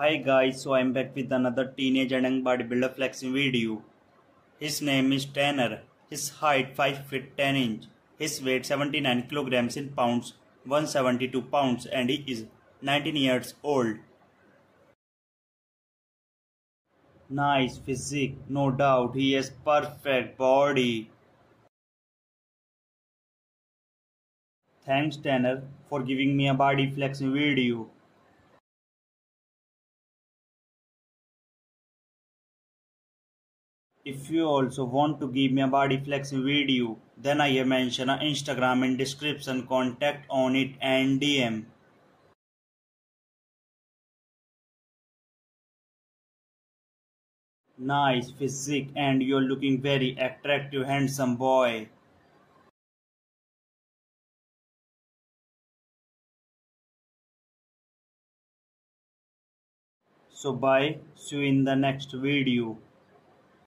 Hi guys, so I'm back with another teenage and young bodybuilder flexing video. His name is Tanner. His height 5 feet 10 inch. His weight 79 kilograms in pounds, 172 pounds and he is 19 years old. Nice physique, no doubt. He has perfect body. Thanks Tanner for giving me a body flexing video. If you also want to give me a body flex video, then I have mentioned a Instagram in description, contact on it and DM. Nice physique and you're looking very attractive handsome boy. So bye, see you in the next video.